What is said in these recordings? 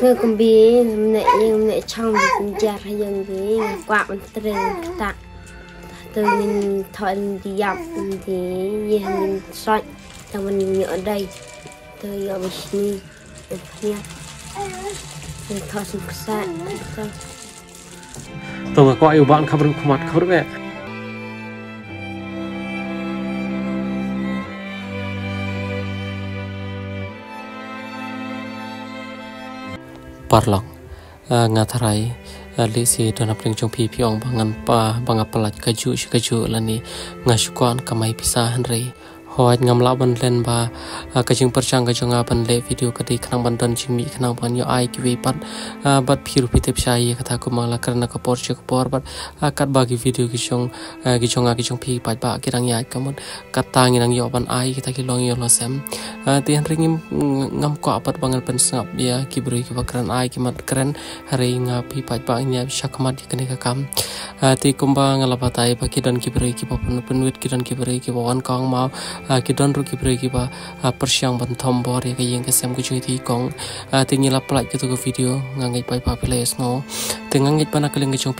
ធ្វើកំបៀលំអ្នកយើងម្នាក់ឆောင်းពីចាស់ហើយយើងវិញគាត់មិនត្រូវតាក់ទៅមានថនទីយ៉ាប់ទីយើងមានសាច់តែមិនញ៉អដីទៅយកវិស្នីទៅគ្នាទៅថតសុខសាទៅមកគាត់ឲ្យបានខំរំខ្មាត់ខំរំហ្នឹង parlok eh, ngatarai uh, eh, li si dona pring jong pi ong bangan pa bangapalaj kaju shi kaju lani ngashukan kamai pisahan rei hoi ngam la ban len ba kaching percang ka a ban le video ka dei khnang ban don chingmi khnang ban yo ai ki pat bat phir pi tep chai kata ko mangla karna ka por chek por bat kat ba ki video ki chong ki chonga ki chong phi pat ba ki rang ya kamon kat tang nang yo ban ai kita ki long yo lo sem ti han ringim ngam ko pat bangal pen sngap ya ki bri ki bakran ai ki mat keren hari ngapi pat ba nya shakmat ki kne ka kam Hati kumbang ngalapa tai pa kidan kibere ki pa pun pun wit kidan kibere ki pa wan kong ma kidan ru ki pa persiang ban thom bor ya yeng ka sem ku chui ti kong. Ti ngila plak ki tu ko video ngangai pai pa pile sno ti ngangai pa na keleng chong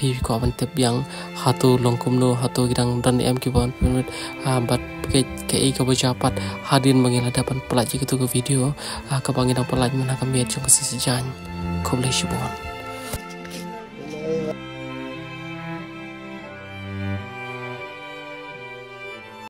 tep yang. Hatu longkum no hatu kidang dan em ki ban pun wit bat ke ke i ka bo japat hadin mangila dapan plak ki tu ko video ka bangin pelaj mana kami chong ka si sejan ko bless you